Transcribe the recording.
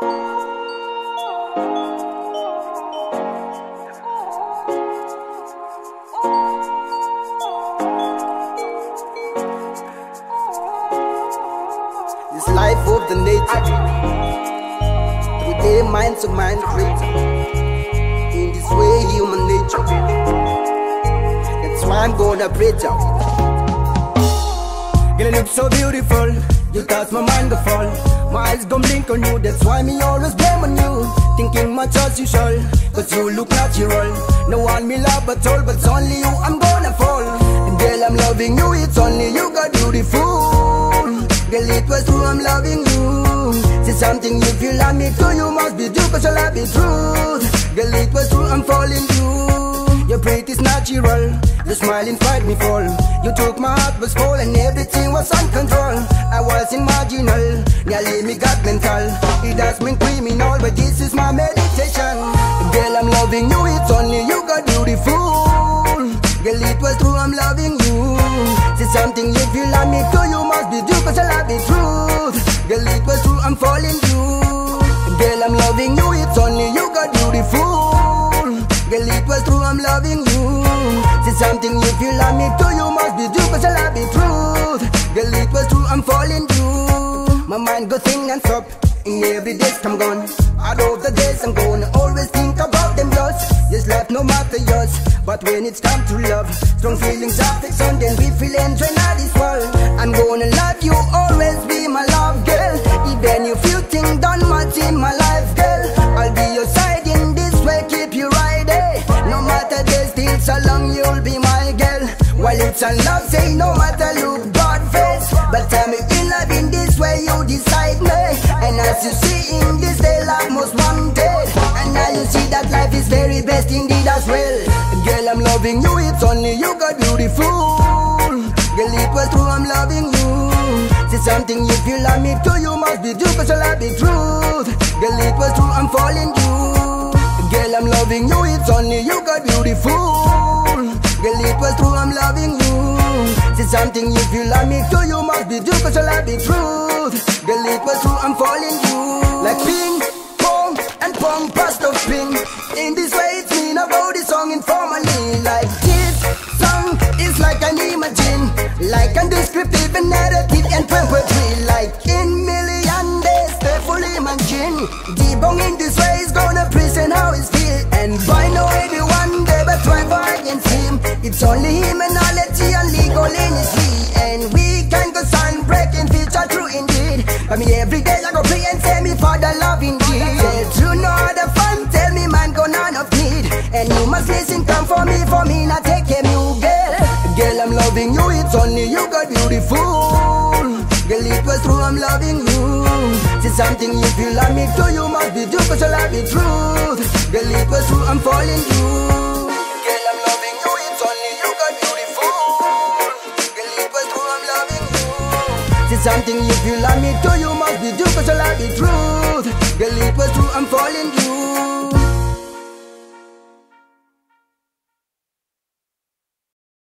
This life of the nature. Today minds of mind creator. In this way human nature. That's why I'm gonna preach out. Girl, you look so beautiful. You touch my mind to fall. My eyes gon' blink on you. That's why me always blame on you. Thinking much as usual. Cause you look natural. No one me love at all. But it's only you I'm gonna fall. And girl, I'm loving you. It's only you got beautiful. Girl, it was true, I'm loving you. Say something if you love me too, you must be true, cause your love is truth. Girl, it was true, I'm falling you. Your pretty's natural, your smiling fight me fall. You took my heart was full and everything was on control. I was in marginal, nearly me got mental. It has mean criminal, but this is my meditation. Girl, I'm loving you, it's only you got beautiful. Girl, it was true, I'm loving you. Say something if you love me too, you must be true, cause your love is truth. Girl, it was true, I'm falling you. Something if you love me too, you must be true, cause your love is truth. Girl, it was true, I'm falling you. My mind go sing and stop. Every day's come gone. Out of the days I'm gonna always think about them yours. Yes, life no matter yours. But when it's time to love, strong feelings affection, then we feel enjoy now this world. I'm gonna love you, always While it's a love, say no matter look God face. But tell me in love in this way, you decide me. And as you see in this day, life most wanted. And now you see that life is very best indeed as well. Girl, I'm loving you, it's only you got beautiful. Girl, it was true, I'm loving you. Say something if you love me too, you must be true, cause love is truth. Girl, it was true, I'm falling you. Girl, I'm loving you, it's only you got beautiful. Something if you love me too, you must be true, cause your love is truth. It was true, I'm falling you. Like ping, pong, and pong, past of ping. In this way, it's mean about the song informally. Like this song is like an imagine, like a descriptive and narrative and poetry. Like in million days, fully imagine. G Bong in this way is gonna present how it's feel. And by now, everyone day, but try for against him. It's only him and knowledge in And we can go sun breaking feature true indeed. But me every day I go pray and say me father love indeed. Say true no other fun, tell me man go none of need. And you must listen, come for me, for me not take him you girl. Girl I'm loving you, it's only you got beautiful. Girl it was true, I'm loving you. Say something if you love me too, you must be true, cause you love the truth. Girl it was true, I'm falling you. Something if you love me too, you must be true, cause you love the truth. Girl it was true, I'm falling you.